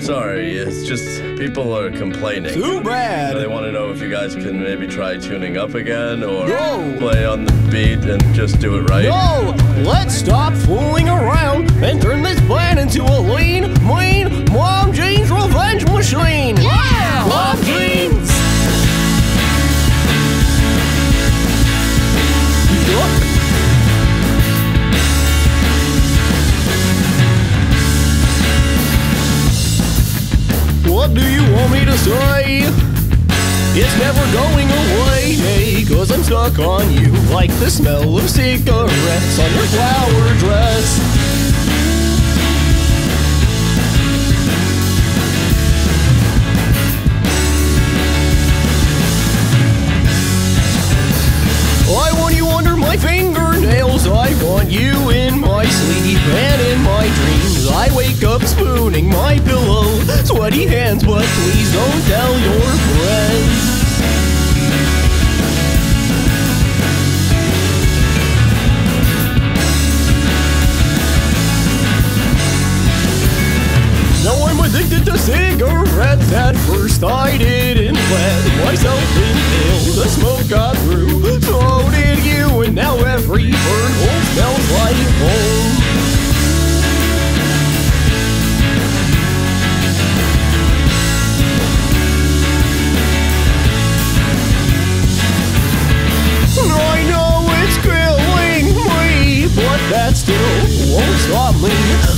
Sorry, it's just people are complaining. Too bad. They want to know if you guys can maybe try tuning up again or No. play on the beat and just do it right. No! Let's stop fooling around and turn this plan into a lean, What do you want me to say? It's never going away, cause I'm stuck on you like the smell of cigarettes on your flower dress. I want you under my fingernails. I want you in my sleep and in my dreams. I wake up spooning my pillow. Sweaty hands, but please don't tell your friends. Now I'm addicted to cigarettes. At first I didn't let myself inhale. The smoke got through, so did you. And now every burn hole smells like home. Me.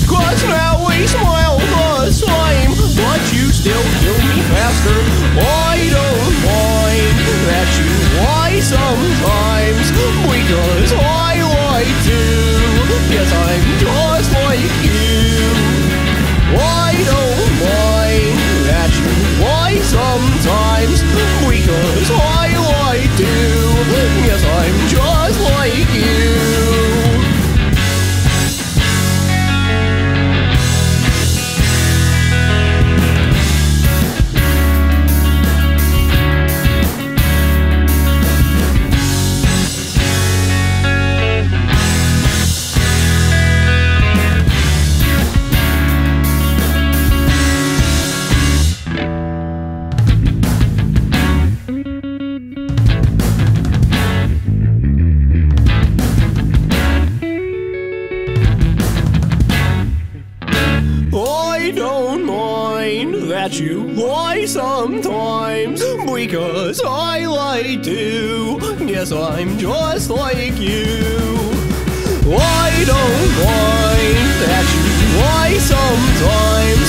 Cause now we smile the same, but you still kill me faster. I don't mind that you lie sometimes, because I lie too. Yes, I'm just like you. I don't mind that you lie sometimes because I lie too. Yes, I'm just like you. I don't mind that you lie sometimes